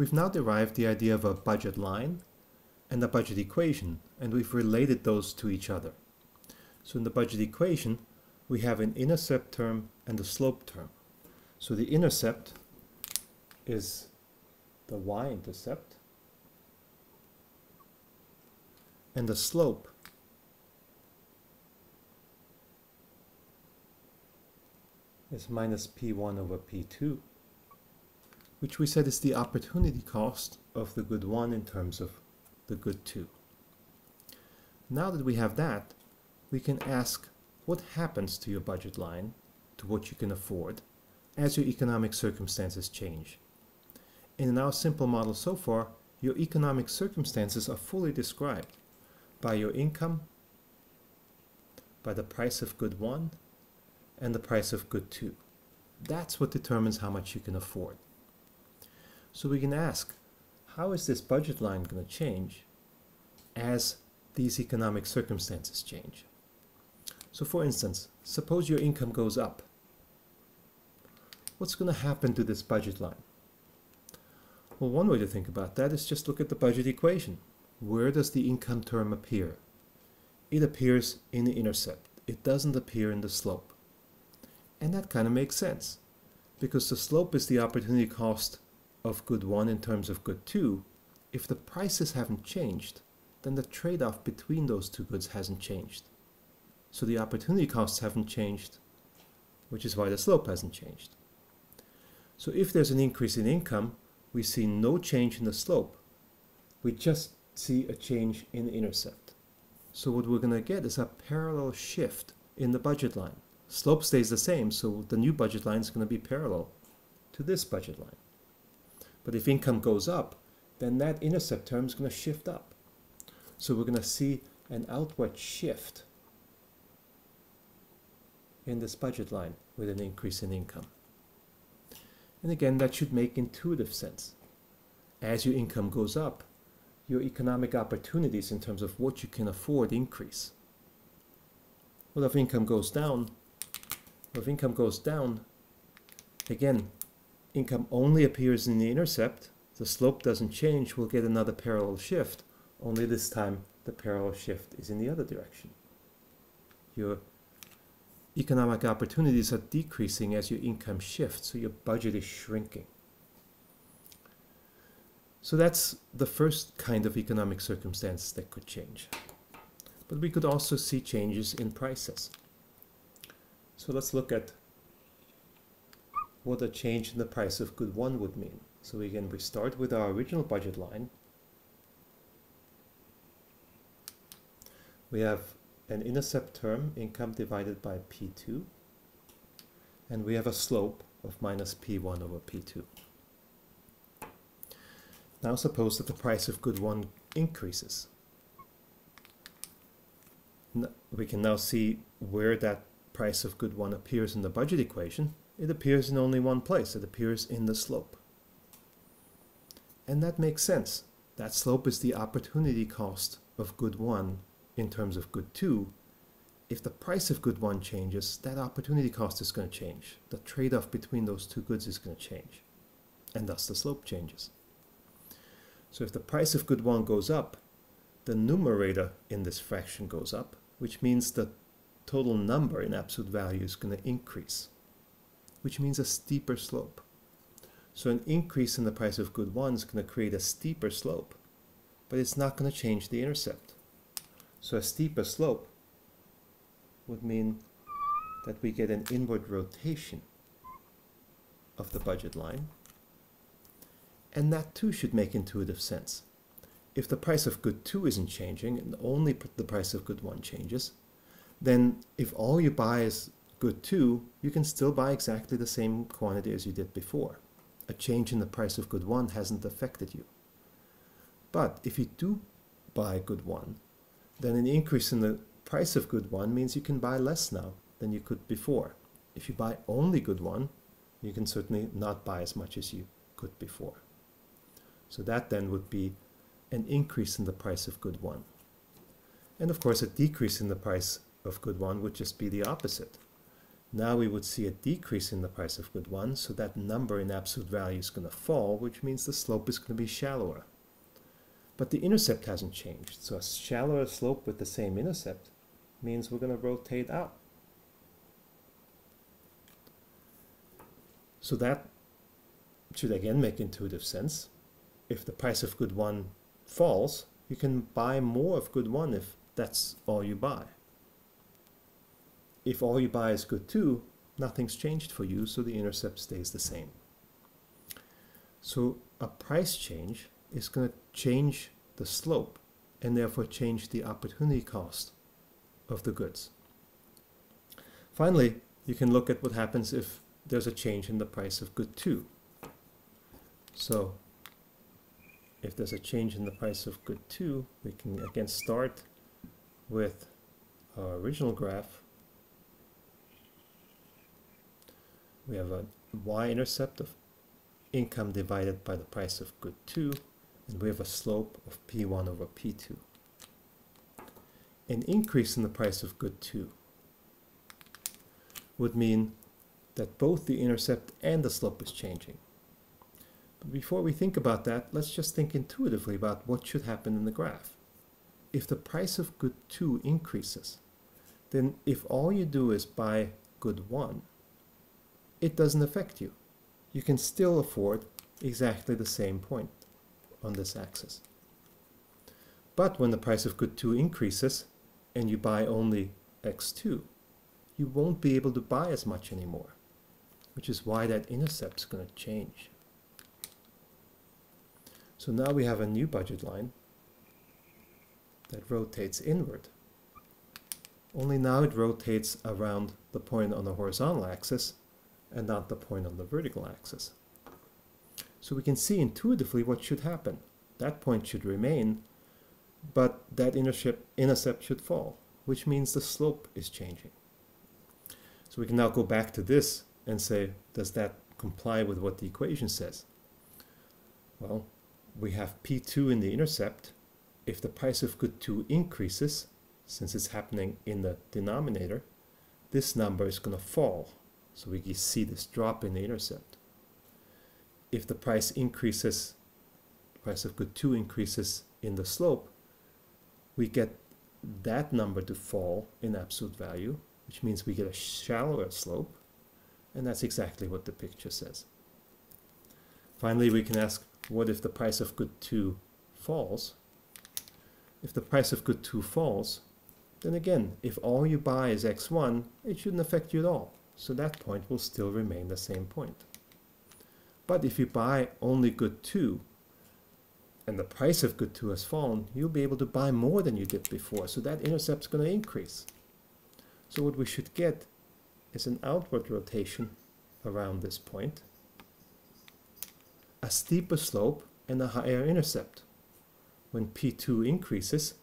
we've now derived the idea of a budget line and a budget equation, and we've related those to each other. So in the budget equation, we have an intercept term and a slope term. So the intercept is the y-intercept, and the slope is minus p1 over p2, which we said is the opportunity cost of the good 1 in terms of the good 2. Now that we have that, we can ask what happens to your budget line, to what you can afford, as your economic circumstances change. In our simple model so far, your economic circumstances are fully described by your income, by the price of good 1, and the price of good 2. That's what determines how much you can afford. So we can ask, how is this budget line going to change as these economic circumstances change? So for instance, suppose your income goes up. What's going to happen to this budget line? Well, one way to think about that is just look at the budget equation. Where does the income term appear? It appears in the intercept. It doesn't appear in the slope. And that kind of makes sense because the slope is the opportunity cost of good 1 in terms of good 2. If the prices haven't changed, then the trade-off between those two goods hasn't changed. So the opportunity costs haven't changed, which is why the slope hasn't changed. So if there's an increase in income, we see no change in the slope. We just see a change in the intercept. So what we're going to get is a parallel shift in the budget line. Slope stays the same, so the new budget line is going to be parallel to this budget line. But if income goes up, then that intercept term is going to shift up. So we're going to see an outward shift in this budget line with an increase in income. And again, that should make intuitive sense. As your income goes up, your economic opportunities in terms of what you can afford increase. Well, if income goes down, if income goes down, again, income only appears in the intercept, the slope doesn't change, we'll get another parallel shift, only this time the parallel shift is in the other direction. Your economic opportunities are decreasing as your income shifts, so your budget is shrinking. So that's the first kind of economic circumstance that could change. But we could also see changes in prices. So let's look at what a change in the price of good 1 would mean. So again, we start with our original budget line. We have an intercept term, income divided by P2, and we have a slope of minus P1 over P2. Now suppose that the price of good 1 increases. We can now see where that price of good 1 appears in the budget equation. It appears in only one place. It appears in the slope. And that makes sense. That slope is the opportunity cost of good 1 in terms of good 2, if the price of good 1 changes, that opportunity cost is going to change. The trade-off between those two goods is going to change. And thus the slope changes. So if the price of good 1 goes up, the numerator in this fraction goes up, which means the total number in absolute value is going to increase, which means a steeper slope. So an increase in the price of good 1 is going to create a steeper slope, but it's not going to change the intercept. So a steeper slope would mean that we get an inward rotation of the budget line. And that too should make intuitive sense. If the price of good 2 isn't changing and only the price of good 1 changes, then if all you buy is good 2, you can still buy exactly the same quantity as you did before. A change in the price of good 1 hasn't affected you. But if you do buy good 1, then an increase in the price of good 1 means you can buy less now than you could before. If you buy only good 1, you can certainly not buy as much as you could before. So that then would be an increase in the price of good 1. And of course, a decrease in the price of good 1 would just be the opposite. Now we would see a decrease in the price of good 1, so that number in absolute value is going to fall, which means the slope is going to be shallower. But the intercept hasn't changed, so a shallower slope with the same intercept means we're going to rotate out. So that should again make intuitive sense. If the price of good 1 falls, you can buy more of good 1 if that's all you buy if all you buy is good 2, nothing's changed for you, so the intercept stays the same. So a price change is going to change the slope and therefore change the opportunity cost of the goods. Finally, you can look at what happens if there's a change in the price of good 2. So if there's a change in the price of good 2, we can again start with our original graph we have a y-intercept of income divided by the price of good 2, and we have a slope of p1 over p2. An increase in the price of good 2 would mean that both the intercept and the slope is changing. But before we think about that, let's just think intuitively about what should happen in the graph. If the price of good 2 increases, then if all you do is buy good 1, it doesn't affect you. You can still afford exactly the same point on this axis. But when the price of good 2 increases and you buy only x2, you won't be able to buy as much anymore, which is why that intercept is going to change. So now we have a new budget line that rotates inward. Only now it rotates around the point on the horizontal axis and not the point on the vertical axis. So we can see intuitively what should happen. That point should remain, but that intercept, should fall, which means the slope is changing. So we can now go back to this and say, does that comply with what the equation says? Well, we have P2 in the intercept. If the price of good 2 increases, since it's happening in the denominator, this number is going to fall so we see this drop in the intercept. If the price increases, price of good 2 increases in the slope, we get that number to fall in absolute value, which means we get a shallower slope, and that's exactly what the picture says. Finally, we can ask, what if the price of good 2 falls? If the price of good 2 falls, then again, if all you buy is x1, it shouldn't affect you at all. So that point will still remain the same point. But if you buy only good 2, and the price of good 2 has fallen, you'll be able to buy more than you did before. So that intercept is going to increase. So what we should get is an outward rotation around this point, a steeper slope, and a higher intercept. When P2 increases,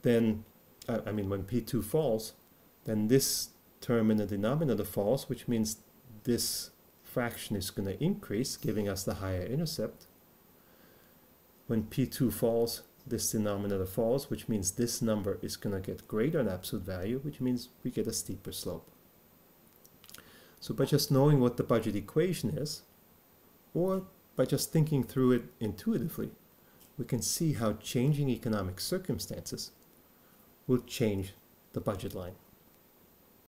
then, uh, I mean, when P2 falls, then this term in the denominator falls, which means this fraction is going to increase, giving us the higher intercept. When P2 falls, this denominator falls, which means this number is going to get greater in absolute value, which means we get a steeper slope. So by just knowing what the budget equation is, or by just thinking through it intuitively, we can see how changing economic circumstances will change the budget line.